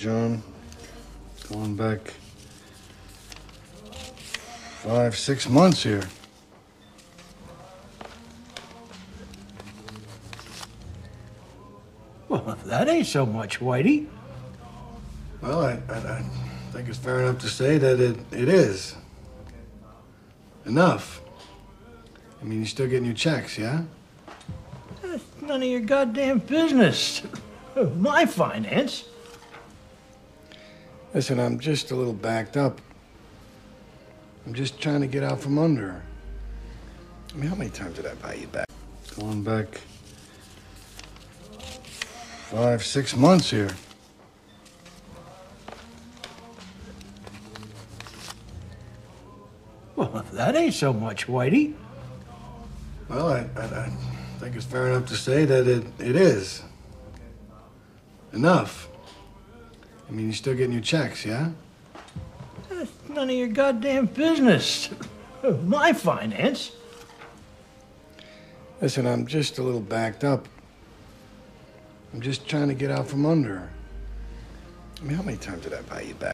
John. Going back five, six months here. Well, that ain't so much, Whitey. Well, I, I, I think it's fair enough to say that it, it is. Enough. I mean, you're still getting your checks, yeah? That's none of your goddamn business. My finance. Listen, I'm just a little backed up. I'm just trying to get out from under. I mean, how many times did I buy you back? Going back five, six months here. Well, that ain't so much, Whitey. Well, I, I, I think it's fair enough to say that it, it is. Enough. I mean, you're still getting your checks, yeah? That's none of your goddamn business. My finance. Listen, I'm just a little backed up. I'm just trying to get out from under. I mean, how many times did I buy you back?